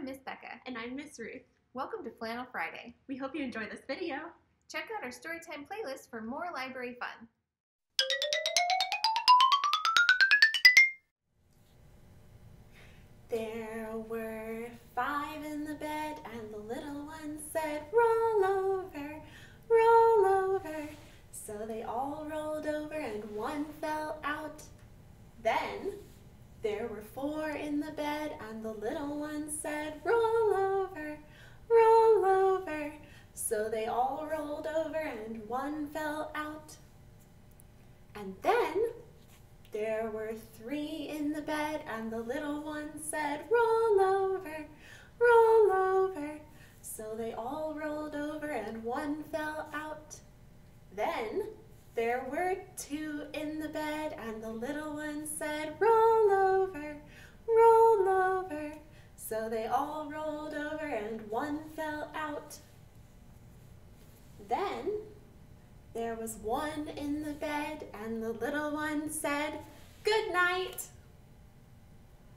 I'm Miss Becca. And I'm Miss Ruth. Welcome to Flannel Friday. We hope you enjoy this video. Check out our Storytime playlist for more library fun. There were five in the bed, and the little one said, Roll over, roll over. So they all rolled over, and one fell out. Then there were four in the bed, and the little one said, Roll over, roll over. So they all rolled over, and one fell out. And then there were three in the bed, and the little one said, Roll over, roll over. So they all rolled over, and one fell out. Then there were two in the bed, and the little one So they all rolled over, and one fell out. Then there was one in the bed, and the little one said, Good night.